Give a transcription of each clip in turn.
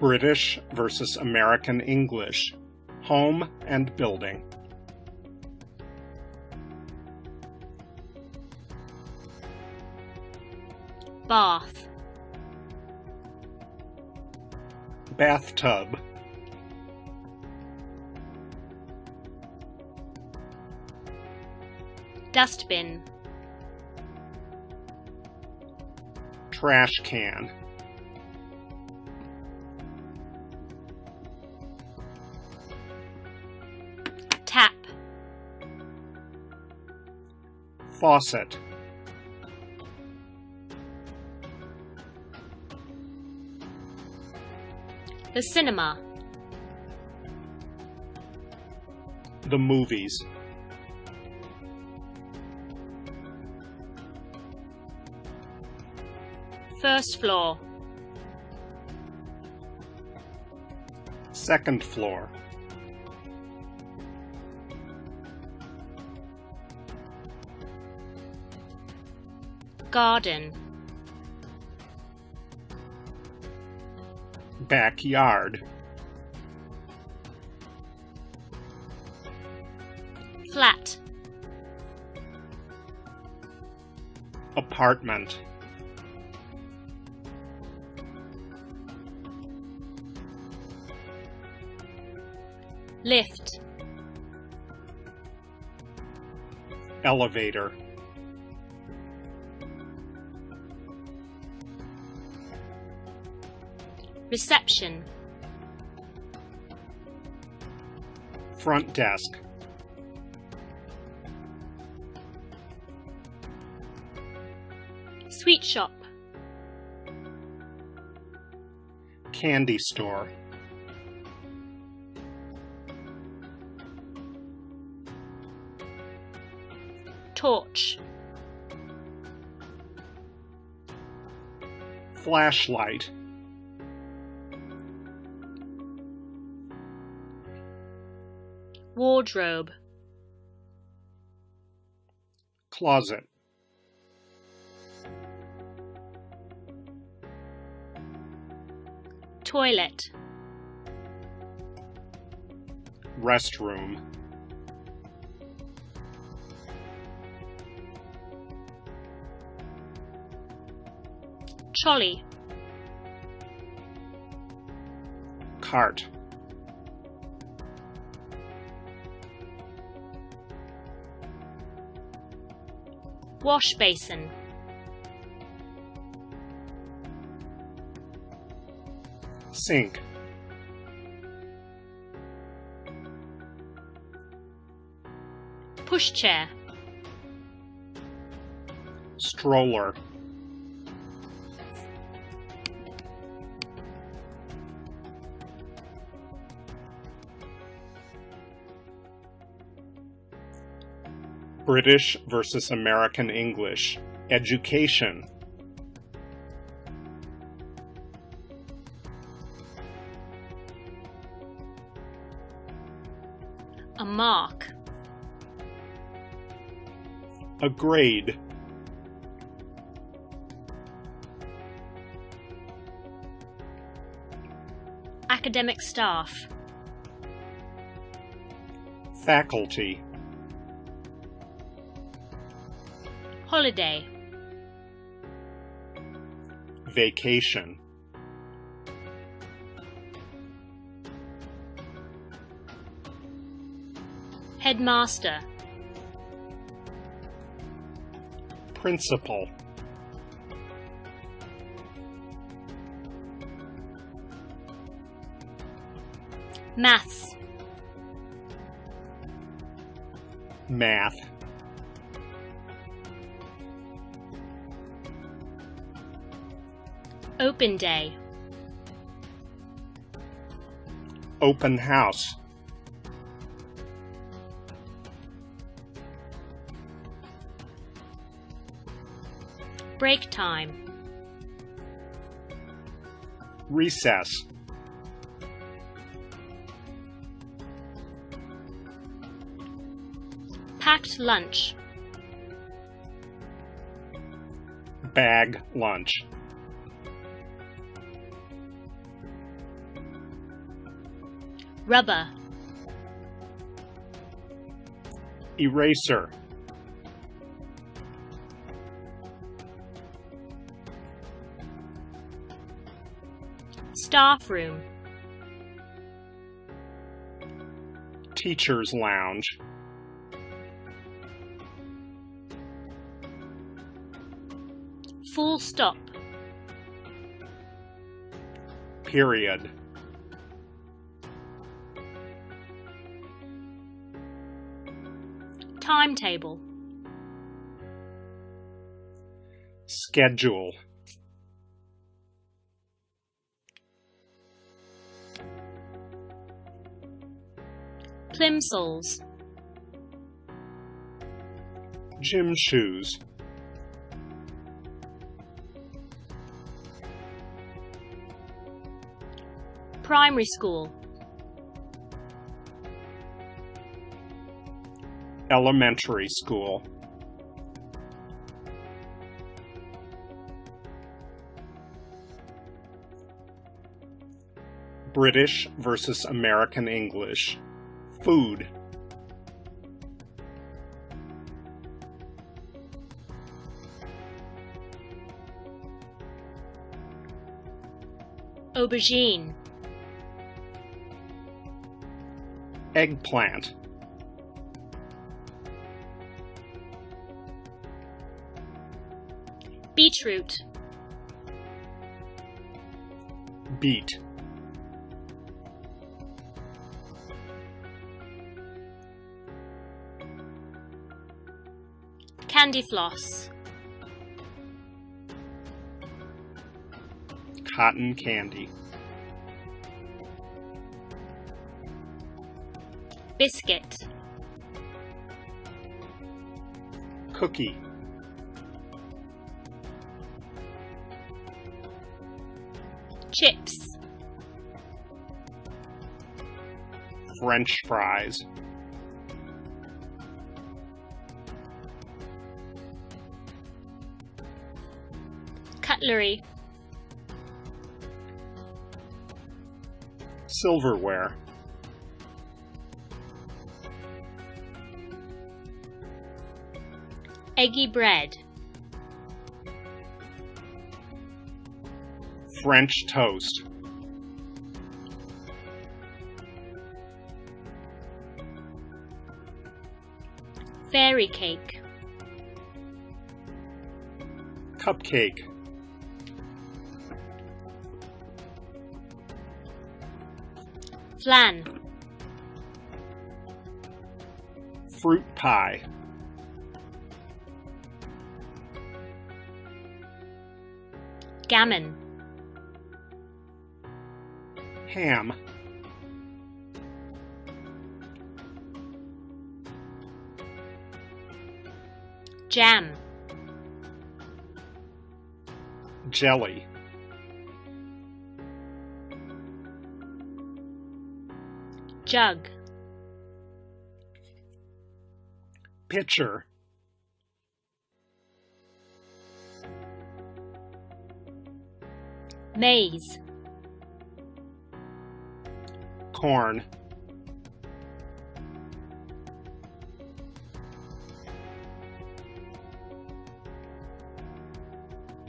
British versus American English, home and building. Bath, Bathtub, dustbin, trash can, faucet, the cinema, the movies, first floor, second floor, garden, backyard, flat, apartment, lift, elevator, reception, front desk, sweet shop, candy store, torch, flashlight, wardrobe, closet, toilet, restroom, trolley, cart, wash basin, sink, pushchair, stroller, British versus American English, education, a mark, a grade, academic staff, faculty, holiday, vacation, headmaster, principal, maths, math, open day, open house, break time, recess, packed lunch, bag lunch, Rubber. Eraser. Staff room. Teacher's lounge. Full stop. Period. Timetable. Schedule. Plimsolls. Gym shoes. Primary school. Elementary school. British versus American English. Food. Aubergine. Eggplant. Beetroot. Beet. Candy floss. Cotton candy. Biscuit. Cookie. Chips. French fries. Cutlery. Silverware. Eggy bread. French toast. Fairy cake. Cupcake. Flan. Fruit pie. Gammon. Ham. Jam. Jelly. Jug. Pitcher. Maize. Corn.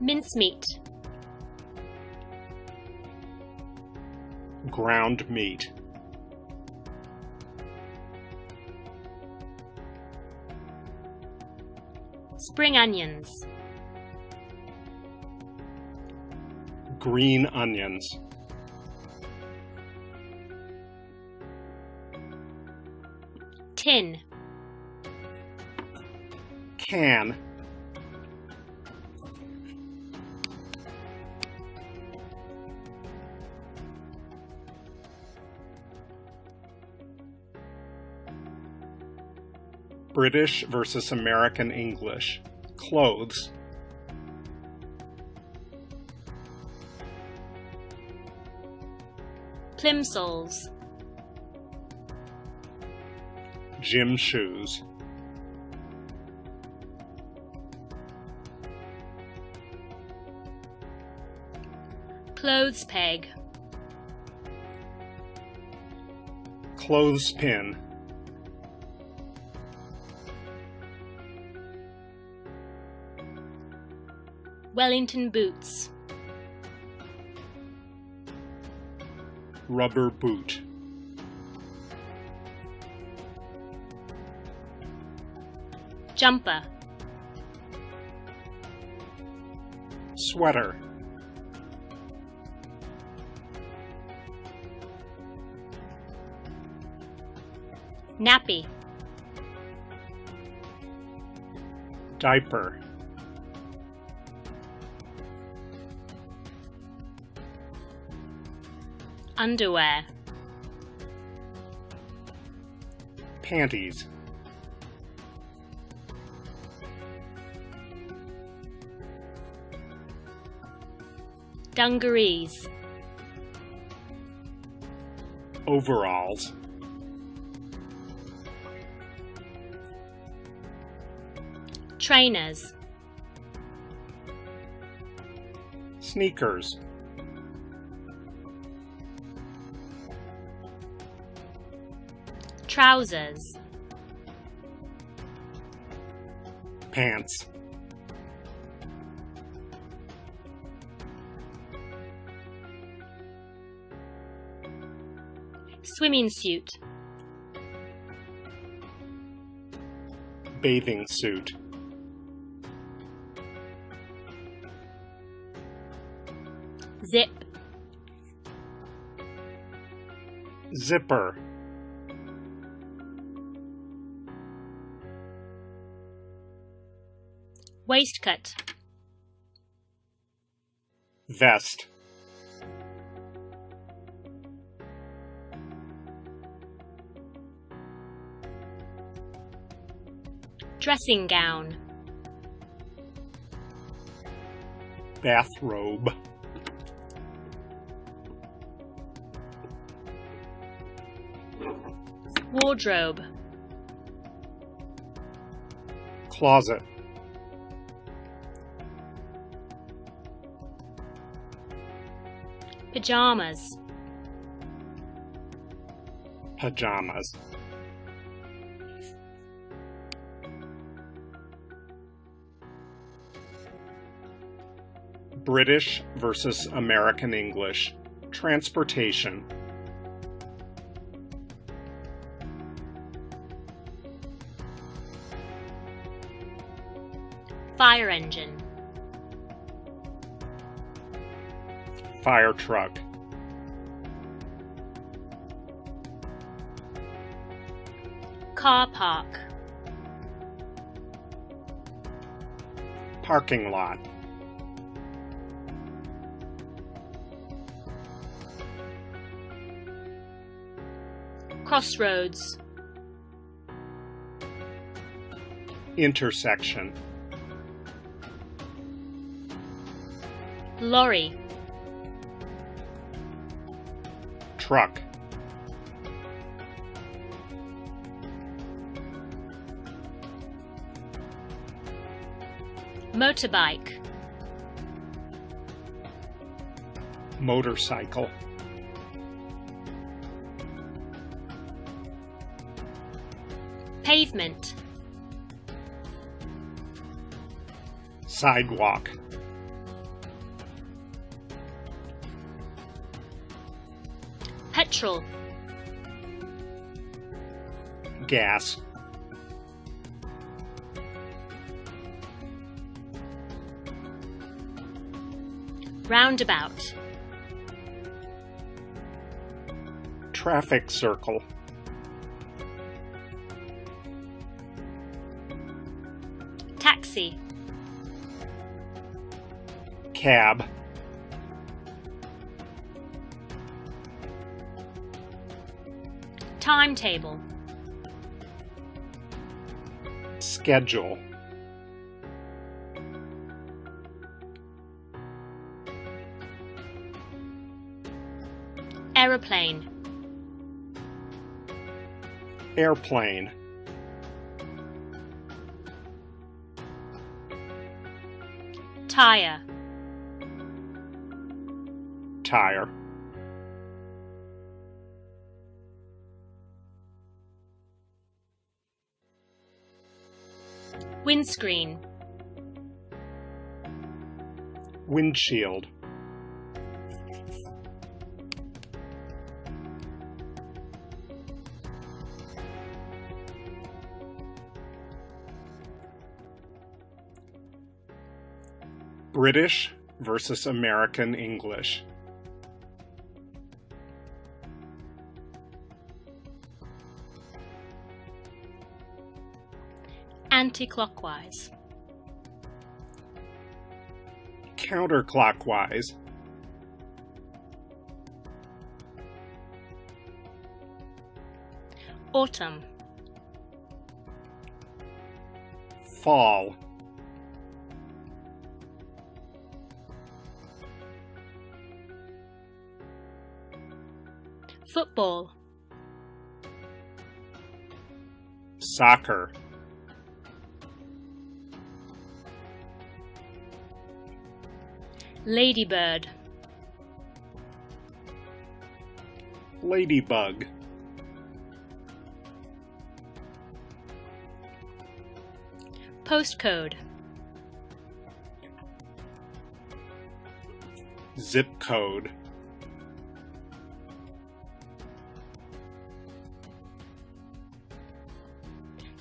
Mincemeat. Ground meat. Spring onions. Green onions. Can. British versus American English. Clothes. Plimsolls. Gym shoes. Clothes peg. Clothespin. Wellington boots. Rubber boot. Jumper. Sweater. Nappy. Diaper. Underwear. Panties. Dungarees. Overalls. Trainers. Sneakers. Trousers. Pants. Swimming suit. Bathing suit. Zip. Zipper. Waistcoat. Vest. Dressing gown. Bathrobe. Wardrobe. Closet. Pajamas. Pajamas. British versus American English. Transportation. Fire engine. Fire truck. Car park. Parking lot. Crossroads. Intersection. Lorry. Truck. Motorbike. Motorcycle. Pavement. Sidewalk. Gas. Roundabout. Traffic circle. Taxi. Cab. Timetable. Schedule. Aeroplane. Airplane. Tire. Tire. Windscreen. Windshield. British versus American English. Anti-clockwise. Counterclockwise. Autumn. Fall. Football. Soccer. Ladybird. Ladybug. Postcode. Zip code.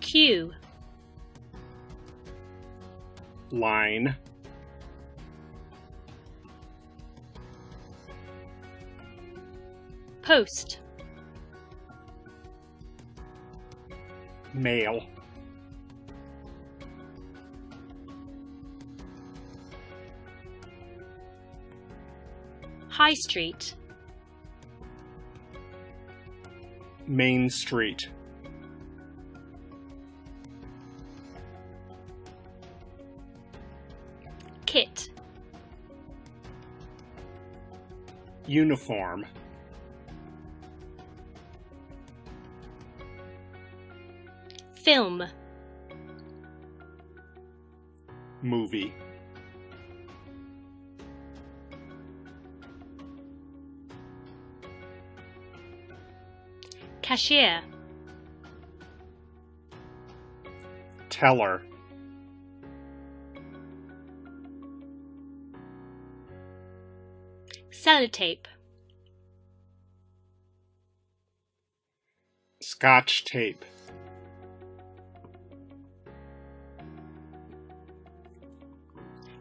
Queue. Line. Post. Mail. High Street. Main Street. Kit. Uniform. Film. Movie. Cashier. Teller. Sellotape. Scotch tape.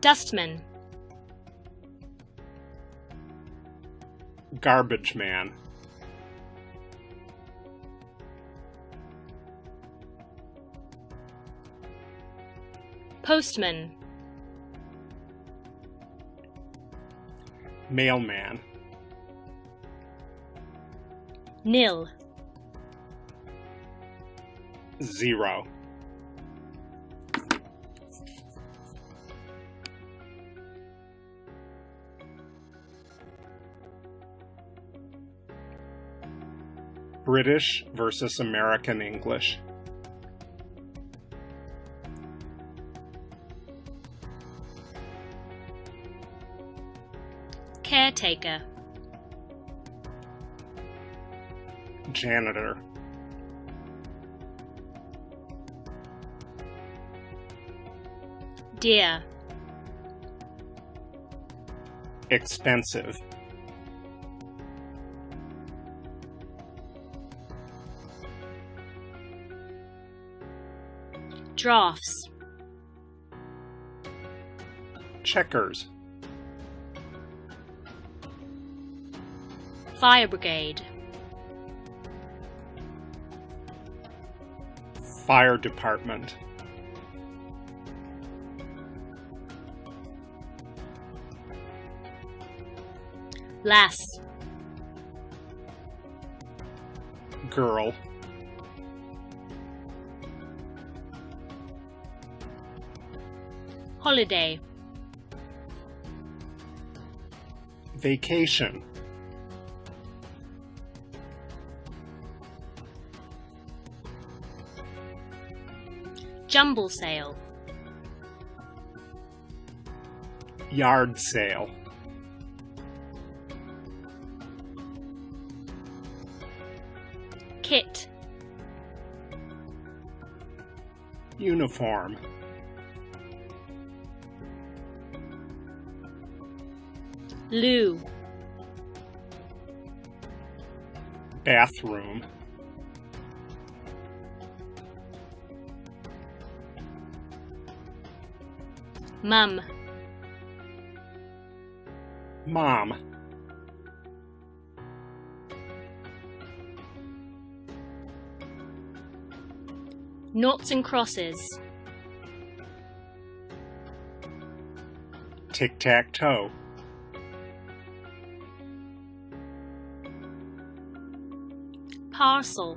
Dustman. Garbage man. Postman. Mailman. Nil. Zero. British versus American English. Caretaker. Janitor. Dear. Expensive. Drafts. Checkers. Fire Brigade. Fire department. Lass. Girl. Holiday. Vacation. Jumble sale. Yard sale. Kit. Uniform. Loo. Bathroom. Mum. Mom. noughts and crosses. Tic Parcel.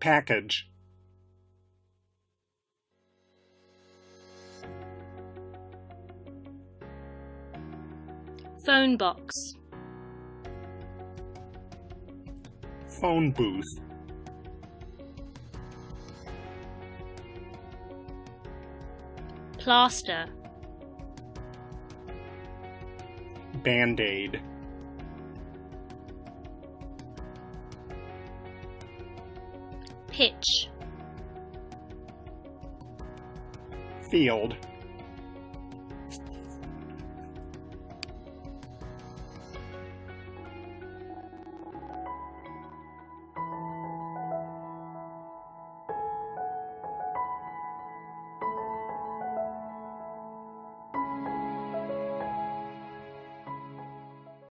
Package. Phone box. Phone booth. Plaster. Band Pitch. Field.